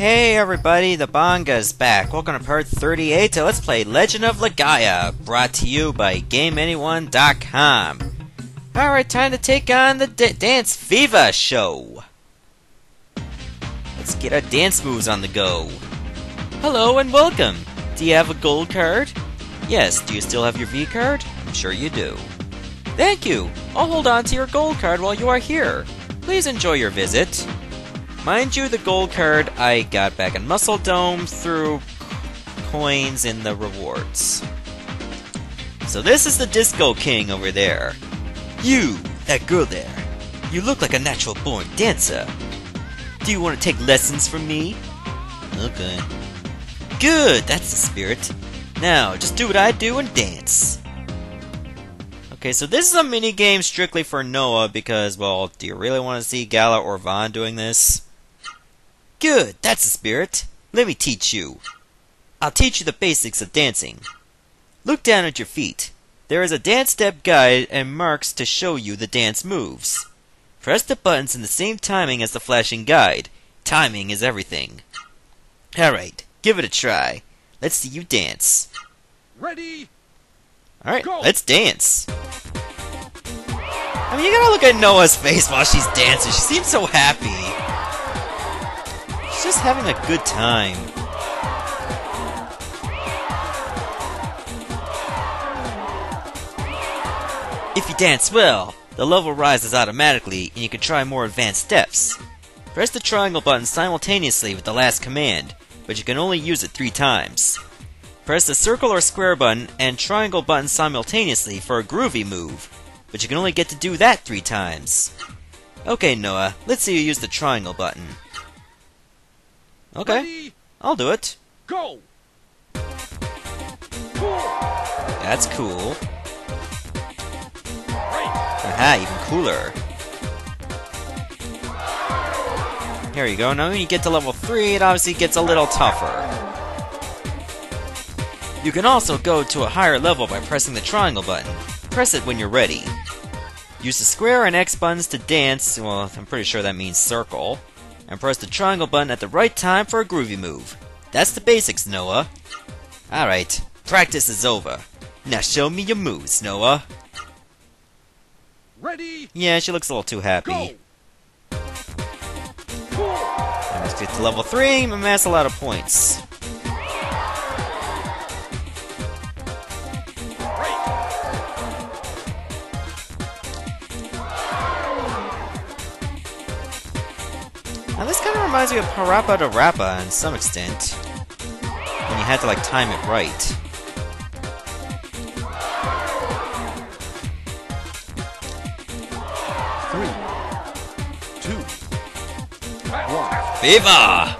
Hey everybody, the Bangaa's back. Welcome to part 38 to Let's Play Legend of Legaia, brought to you by GameAnyone.com. Alright, time to take on the D Dance Viva show. Let's get our dance moves on the go. Hello and welcome. Do you have a gold card? Yes, do you still have your V card? I'm sure you do. Thank you. I'll hold on to your gold card while you are here. Please enjoy your visit. Mind you, the gold card I got back in Muscle Dome through coins in the rewards. So this is the Disco King over there. You, that girl there. You look like a natural born dancer. Do you want to take lessons from me? Okay. Good, that's the spirit. Now, just do what I do and dance. Okay, so this is a mini game strictly for Noa because, well, do you really want to see Gala or Vahn doing this? Good, that's the spirit. Let me teach you. I'll teach you the basics of dancing. Look down at your feet. There is a dance step guide and marks to show you the dance moves. Press the buttons in the same timing as the flashing guide. Timing is everything. Alright, give it a try. Let's see you dance. Ready? Alright, let's dance. I mean, you gotta look at Noa's face while she's dancing. She seems so happy. Just having a good time. If you dance well, the level rises automatically and you can try more advanced steps. Press the triangle button simultaneously with the last command, but you can only use it three times. Press the circle or square button and triangle button simultaneously for a groovy move, but you can only get to do that three times. Okay, Noa, let's see you use the triangle button. Okay, Ready? I'll do it. Go! That's cool. Aha, even cooler. Here you go. Now when you get to level 3, it obviously gets a little tougher. You can also go to a higher level by pressing the triangle button. Press it when you're ready. Use the square and X buttons to dance, well, I'm pretty sure that means circle, and press the triangle button at the right time for a groovy move. That's the basics, Noa. Alright, practice is over. Now show me your moves, Noa. Ready? Yeah, she looks a little too happy. Go! Let's get to level 3 and amass a lot of points. Reminds me of PaRappa the Rapper in some extent. When you had to like time it right. Three. Two. One. Viva!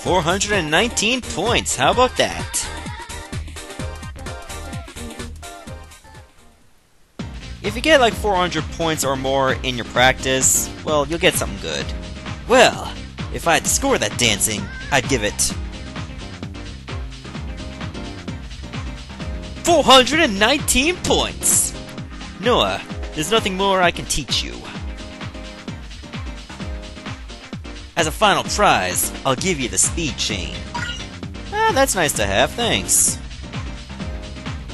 419 points, how about that? If you get like 400 points or more in your practice, well, you'll get something good. Well, if I had to score that dancing, I'd give it 419 points! Noa, there's nothing more I can teach you. As a final prize, I'll give you the speed chain. Ah, that's nice to have, thanks.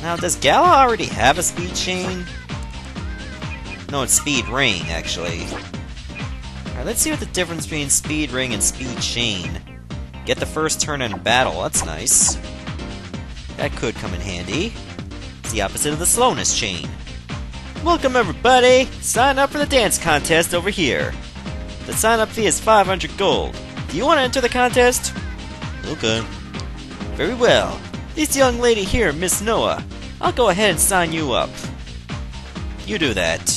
Now, does Gala already have a speed chain? No, it's speed ring, actually. Alright, let's see what the difference between speed ring and speed chain. Get the first turn in battle, that's nice. That could come in handy. It's the opposite of the slowness chain. Welcome everybody! Sign up for the dance contest over here. The sign up fee is 500 gold. Do you want to enter the contest? Okay. Very well. This young lady here, Miss Noa. I'll go ahead and sign you up. You do that.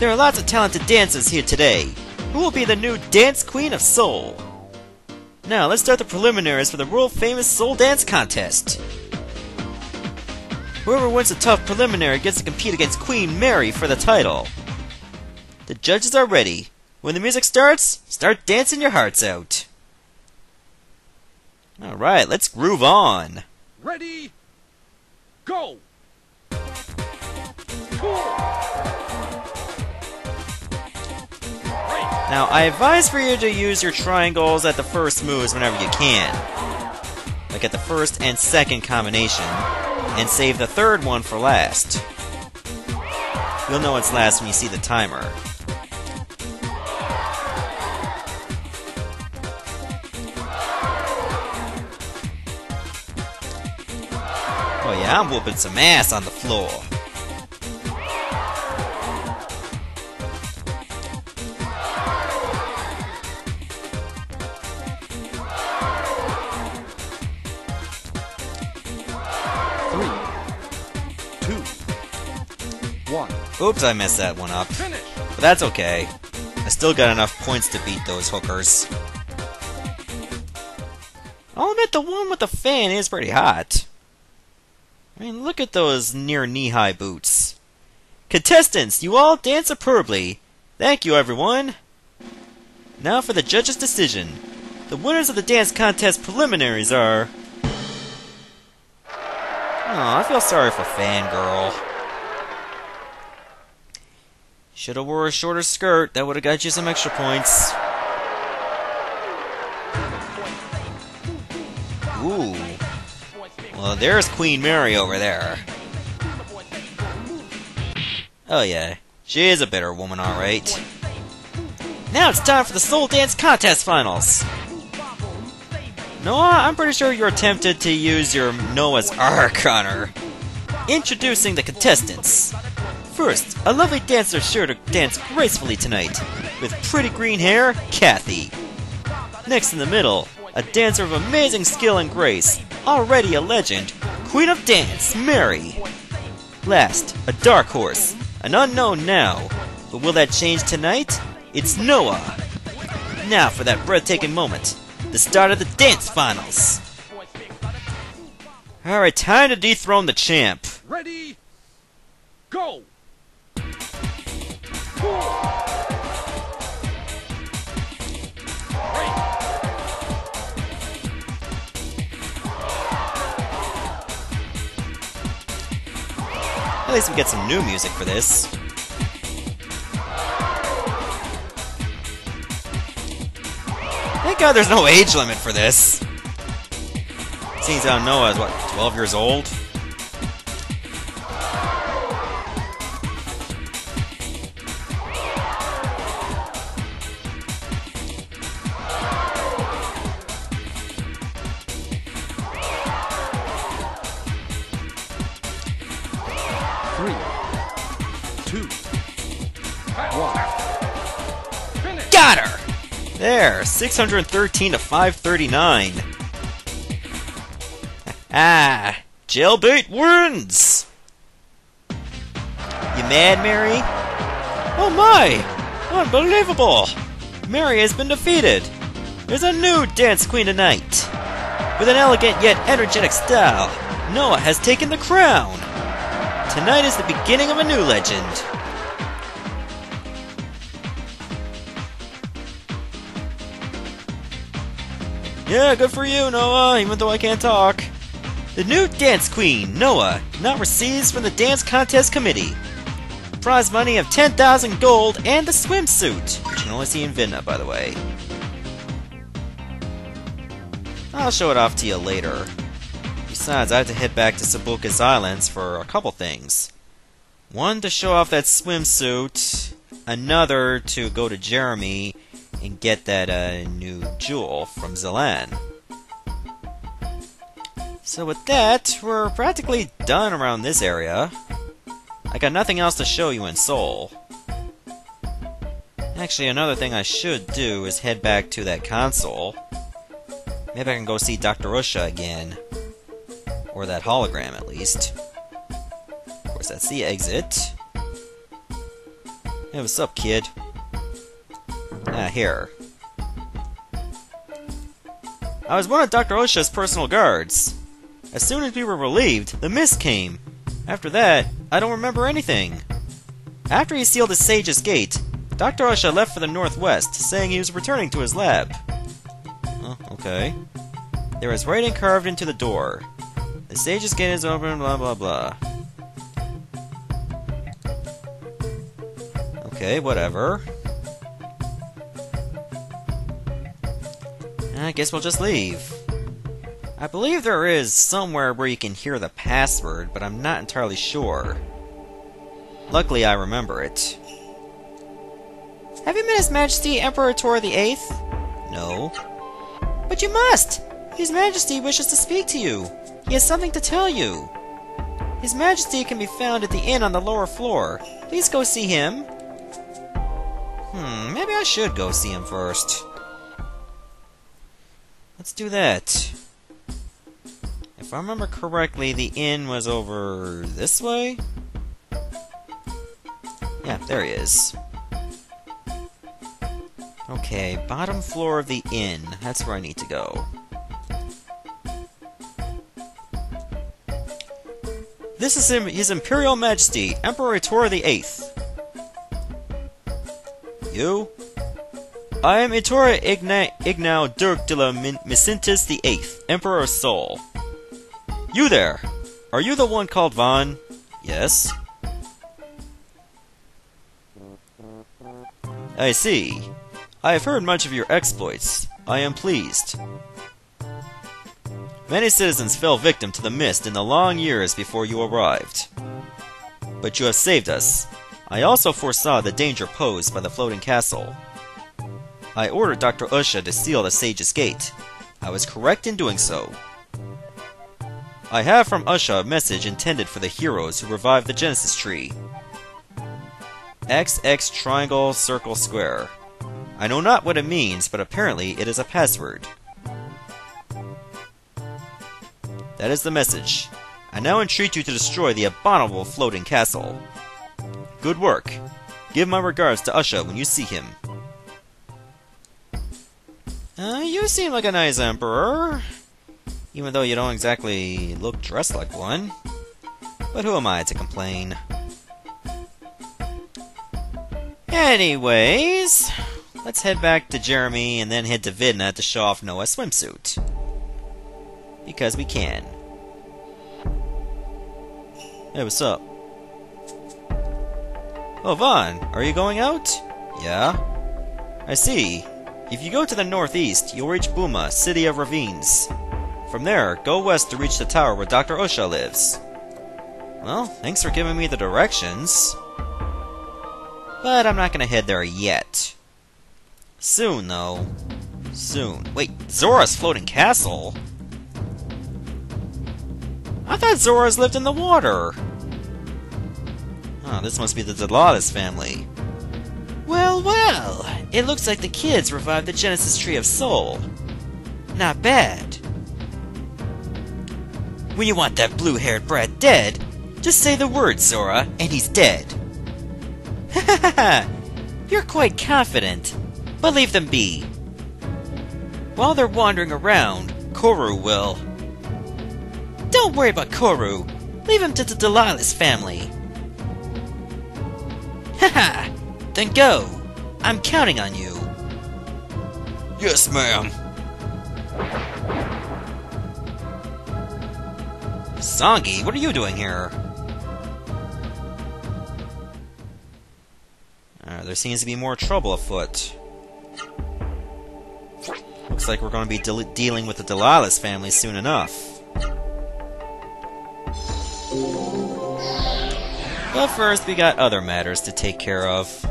There are lots of talented dancers here today. Who will be the new Dance Queen of Sol? Now, let's start the preliminaries for the world famous Sol Dance Contest. Whoever wins the tough preliminary gets to compete against Queen Mary for the title. The judges are ready. When the music starts, start dancing your hearts out. Alright, let's groove on. Ready? Go! Now, I advise for you to use your triangles at the first moves whenever you can. Like at the first and second combination, and save the third one for last. You'll know it's last when you see the timer. Oh yeah, I'm whooping some ass on the floor. Oops, I messed that one up. But that's okay. I still got enough points to beat those hookers. I'll admit the one with the fan is pretty hot. I mean, look at those near knee-high boots. Contestants, you all dance superbly. Thank you, everyone. Now for the judge's decision. The winners of the dance contest preliminaries are... Oh, I feel sorry for Fangirl. Shoulda wore a shorter skirt. That would have got you some extra points. Ooh. Well, there's Queen Mary over there. Oh yeah, she is a better woman, alright. Now it's time for the Sol Dance Contest Finals! Noa, I'm pretty sure you're tempted to use your Noah's Ark on her. Introducing the contestants. First, a lovely dancer sure to dance gracefully tonight, with pretty green hair, Kathy. Next in the middle, a dancer of amazing skill and grace, already a legend, Queen of Dance, Mary. Last, a dark horse, an unknown now, but will that change tonight? It's Noa. Now for that breathtaking moment, the start of the dance finals. Alright, time to dethrone the champ. Ready. Go. At least we get some new music for this. Thank God there's no age limit for this. Seems out Noa is what, 12 years old? There, 613 to 539. Ah, jailbait wins! You mad, Mary? Oh my! Unbelievable! Mary has been defeated! There's a new dance queen tonight! With an elegant yet energetic style, Noa has taken the crown! Tonight is the beginning of a new legend. Yeah, good for you, Noa, even though I can't talk. The new dance queen, Noa, now receives from the dance contest committee. Prize money of 10,000 gold and a swimsuit, which you can only see in Vidna, by the way. I'll show it off to you later. Besides, I have to head back to Sabuka's Islands for a couple things. One, to show off that swimsuit. Another, to go to Jeremi and get that uh, new jewel from Zalan. So with that, we're practically done around this area. I got nothing else to show you in Sol. Actually, another thing I should do is head back to that console. Maybe I can go see Dr. Usha again. Or that hologram, at least. Of course, that's the exit. Hey, what's up, kid? Ah, here. I was one of Dr. Usha's personal guards. As soon as we were relieved, the mist came. After that, I don't remember anything. After he sealed the Sage's gate, Dr. Usha left for the northwest, saying he was returning to his lab. Oh, okay. There was writing carved into the door. The Sage's gate is open, blah blah blah. Okay, whatever. I guess we'll just leave. I believe there is somewhere where you can hear the password, but I'm not entirely sure. Luckily, I remember it. Have you met His Majesty Emperor Tor the Eighth? No. But you must! His Majesty wishes to speak to you. He has something to tell you. His Majesty can be found at the inn on the lower floor. Please go see him. Hmm, maybe I should go see him first. Let's do that. If I remember correctly, the inn was over this way? Yeah, there he is. Okay, bottom floor of the inn. That's where I need to go. This is His Imperial Majesty, Emperor Tor the Eighth. You? I am Itora Igna Ignau Dirk de la the Eighth, Emperor of Sol. You there! Are you the one called Vahn? Yes. I see. I have heard much of your exploits. I am pleased. Many citizens fell victim to the mist in the long years before you arrived. But you have saved us. I also foresaw the danger posed by the floating castle. I ordered Dr. Usha to seal the Sage's Gate. I was correct in doing so. I have from Usha a message intended for the heroes who revived the Genesis Tree. XX triangle circle square. I know not what it means, but apparently it is a password. That is the message. I now entreat you to destroy the abominable floating castle. Good work. Give my regards to Usha when you see him. Uh, you seem like a nice emperor. Even though you don't exactly look dressed like one. But who am I to complain? Anyways, let's head back to Jeremi and then head to Vidna to show off Noa's swimsuit. Because we can. Hey, what's up? Oh, Vahn, are you going out? Yeah. I see. If you go to the northeast, you'll reach Buma, City of Ravines. From there, go west to reach the tower where Dr. Usha lives. Well, thanks for giving me the directions. But I'm not gonna head there yet. Soon, though. Soon. Wait, Zora's floating castle? I thought Zora's lived in the water. Oh, this must be the Delalis family. Well, well, it looks like the kids revived the Genesis Tree of Sol. Not bad. When you want that blue-haired brat dead, just say the word, Zora, and he's dead. Ha ha ha! You're quite confident, but leave them be. While they're wandering around, Koru will. Don't worry about Koru. Leave him to the Delilah family. Haha! then go. I'm counting on you. Yes, ma'am. Songi, what are you doing here? Uh, there seems to be more trouble afoot. Looks like we're going to be de dealing with the Delilah family soon enough. But first, we got other matters to take care of.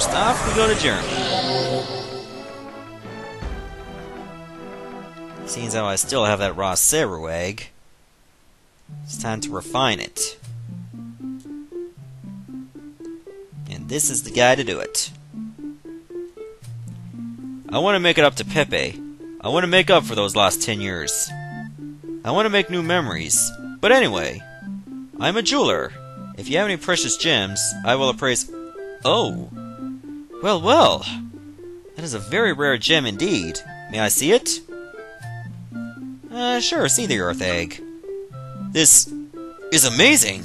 First off, we go to Germany. Seems how I still have that Ra-Seru egg. It's time to refine it. And this is the guy to do it. I want to make it up to Pepe. I want to make up for those last ten years. I want to make new memories. But anyway, I'm a jeweler. If you have any precious gems, I will appraise. Oh! Well, well! That is a very rare gem indeed. May I see it? Uh, sure, see the Earth Egg. This is amazing!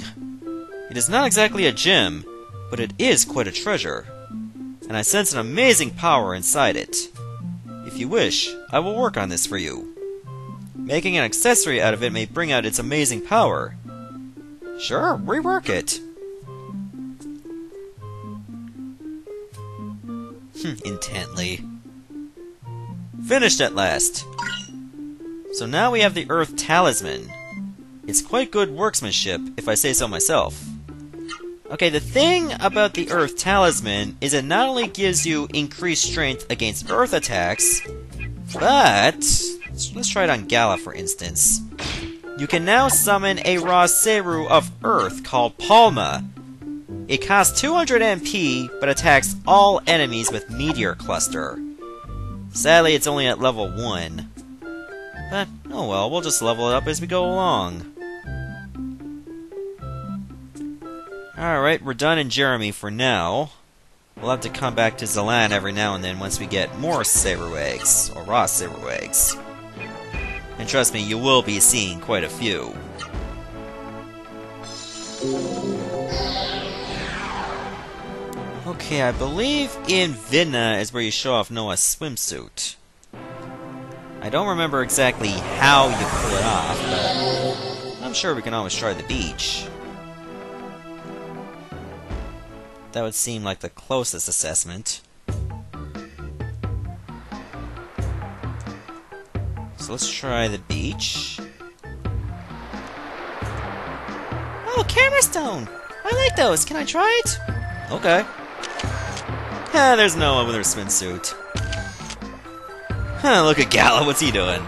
It is not exactly a gem, but it is quite a treasure. And I sense an amazing power inside it. If you wish, I will work on this for you. Making an accessory out of it may bring out its amazing power. Sure, rework it. Hmm. Intently. Finished at last! So now we have the Earth Talisman. It's quite good workmanship, if I say so myself. Okay, the thing about the Earth Talisman is it not only gives you increased strength against Earth attacks, but... Let's try it on Gala, for instance. You can now summon a Ra Seru of Earth called Palma. It costs 200 MP, but attacks all enemies with Meteor Cluster. Sadly, it's only at level 1. But, oh well, we'll just level it up as we go along. Alright, we're done in Jeremi for now. We'll have to come back to Zalan every now and then once we get more eggs, or raw eggs. And trust me, you will be seeing quite a few. Okay, I believe in Vidna is where you show off Noa's swimsuit. I don't remember exactly how you pull it off, but I'm sure we can always try the beach. That would seem like the closest assessment. So let's try the beach. Oh, camera stone! I like those. Can I try it? Okay. Ah, there's Noa with her swimsuit. Huh, look at Gala, what's he doing?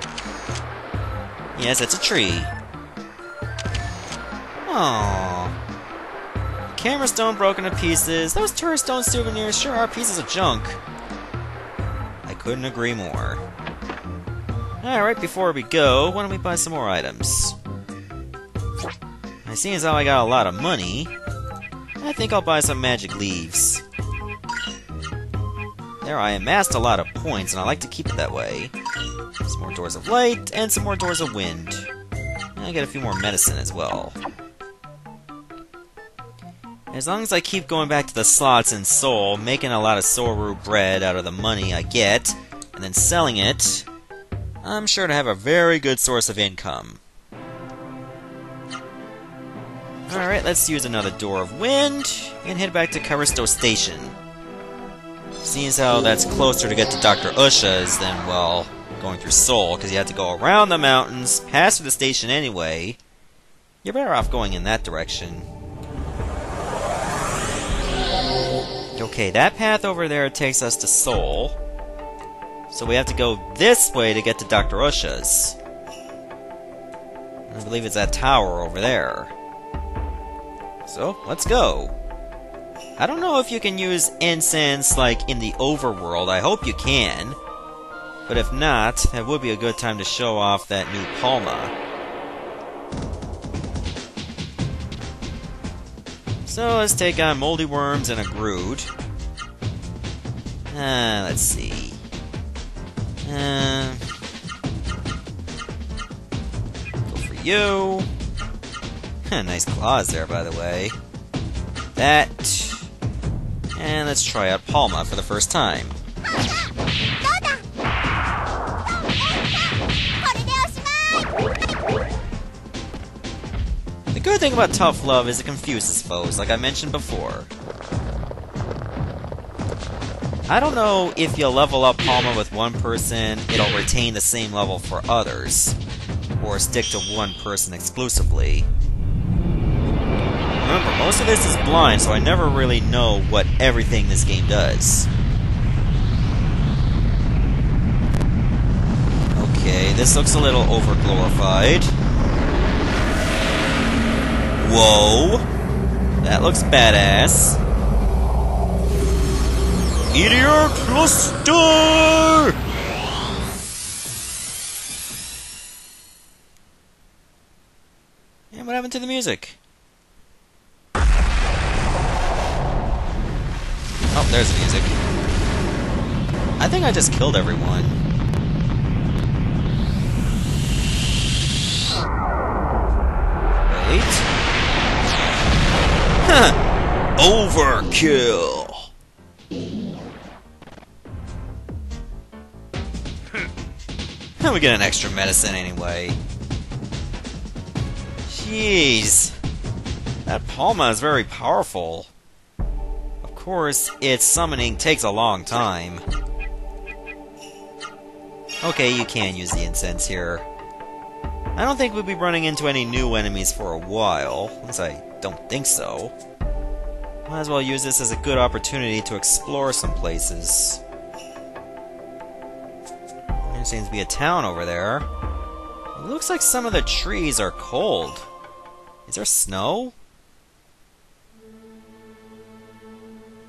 Yes, that's a tree. Aww. Camera stone broken to pieces. Those tourist stone souvenirs sure are pieces of junk. I couldn't agree more. Alright, before we go, why don't we buy some more items? I see as how I got a lot of money, I think I'll buy some magic leaves. There, I amassed a lot of points, and I like to keep it that way. Some more doors of light, and some more doors of wind. And I get a few more medicine as well. As long as I keep going back to the slots in Sol, making a lot of Soru bread out of the money I get, and then selling it, I'm sure to have a very good source of income. Alright, let's use another Door of Wind, and head back to Callisto Station. Seeing as how that's closer to get to Dr. Usha's than, well, going through Sol, because you have to go around the mountains, pass through the station anyway, you're better off going in that direction. Okay, that path over there takes us to Sol. So we have to go this way to get to Dr. Usha's. I believe it's that tower over there. So, let's go. I don't know if you can use incense like in the overworld. I hope you can. But if not, that would be a good time to show off that new Palma. So let's take on Moldy Worms and a Groot. Uh, let's see. Uh, go for you. nice claws there, by the way. That. And let's try out Palma for the first time. The good thing about Tough Love is it confuses foes, like I mentioned before. I don't know if you level up Palma with one person, it'll retain the same level for others, or stick to one person exclusively. Remember, most of this is blind, so I never really know what everything this game does. Okay, this looks a little over-glorified. Whoa! That looks badass. Meteor Cluster! And what happened to the music? Oh, there's the music. I think I just killed everyone. Wait. Huh. Overkill! we get an extra medicine anyway. Jeez. That Palma is very powerful. Of course, its summoning takes a long time. Okay, you can use the incense here. I don't think we'll be running into any new enemies for a while, least I don't think so. Might as well use this as a good opportunity to explore some places. There seems to be a town over there. It looks like some of the trees are cold. Is there snow?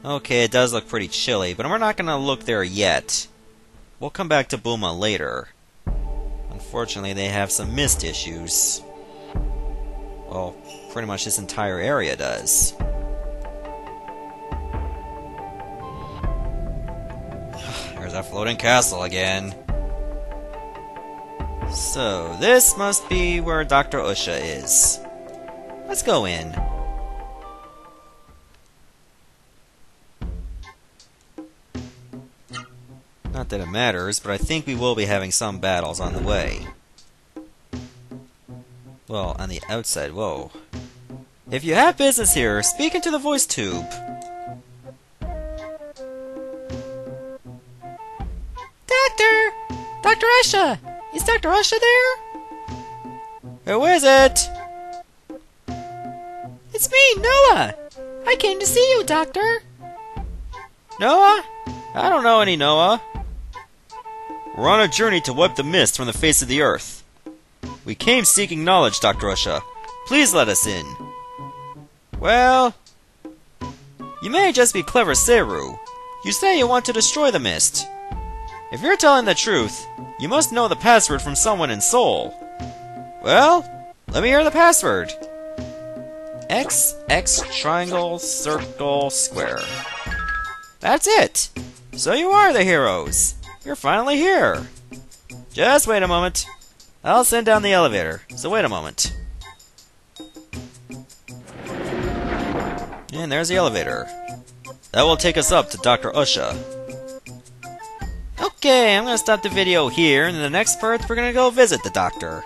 Okay, it does look pretty chilly, but we're not going to look there yet. We'll come back to Buma later. Unfortunately, they have some mist issues. Well, pretty much this entire area does. There's that floating castle again. So, this must be where Dr. Usha is. Let's go in. Not that it matters, but I think we will be having some battles on the way. Well, on the outside, whoa. If you have business here, speak into the voice tube. Doctor! Dr. Usha! Is Dr. Usha there? Who is it? It's me, Noa! I came to see you, Doctor! Noa? I don't know any Noa. We're on a journey to wipe the mist from the face of the earth. We came seeking knowledge, Dr. Usha. Please let us in. Well, you may just be clever Seru. You say you want to destroy the mist. If you're telling the truth, you must know the password from someone in Sol. Well, let me hear the password. X, X, triangle, circle, square. That's it! So you are the heroes! You're finally here! Just wait a moment. I'll send down the elevator, so wait a moment. And there's the elevator. That will take us up to Dr. Usha. Okay, I'm gonna stop the video here, and in the next part, we're gonna go visit the doctor.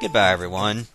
Goodbye, everyone.